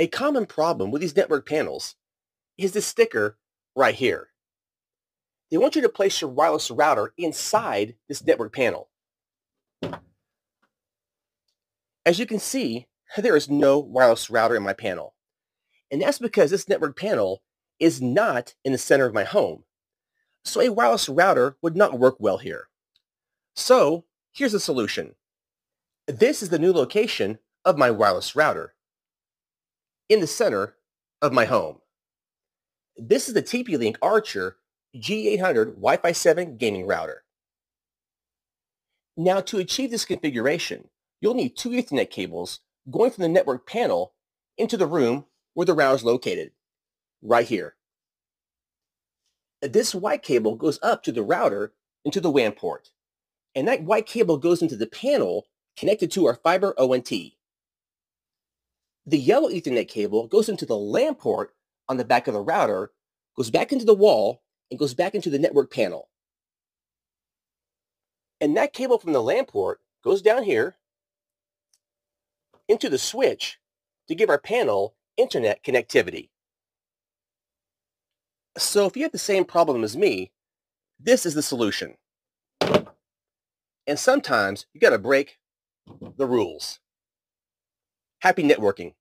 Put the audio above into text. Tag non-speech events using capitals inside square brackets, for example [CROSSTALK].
A common problem with these network panels is this sticker right here. They want you to place your wireless router inside this network panel. As you can see, [LAUGHS] there is no wireless router in my panel. And that's because this network panel is not in the center of my home. So a wireless router would not work well here. So here's the solution. This is the new location of my wireless router in the center of my home. This is the TP-Link Archer GE800 Wi-Fi 7 gaming router. Now to achieve this configuration, you'll need two Ethernet cables going from the network panel into the room where the router is located, right here. This white cable goes up to the router into the WAN port, and that white cable goes into the panel connected to our fiber ONT. The yellow Ethernet cable goes into the LAN port on the back of the router, goes back into the wall, and goes back into the network panel. And that cable from the LAN port goes down here into the switch to give our panel internet connectivity. So if you have the same problem as me, this is the solution. And sometimes you got to break the rules. Happy networking.